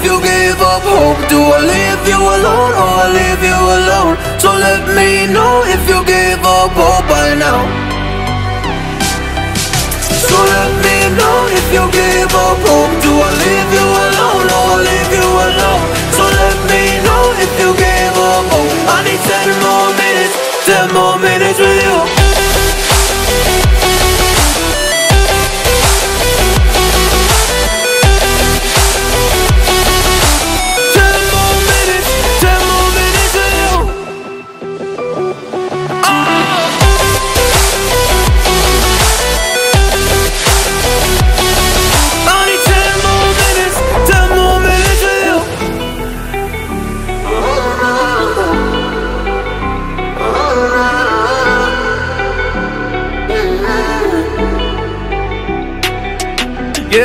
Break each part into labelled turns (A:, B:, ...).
A: if you give up hope Do I leave you alone or I leave you alone? So let me know if you give up hope by now So let me know if you give up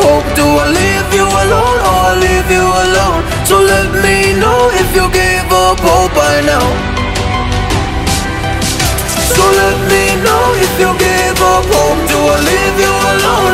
A: hope Do I leave you alone or I leave you alone? So let me know if you gave up hope by now So let me know if you gave up hope Do I leave you alone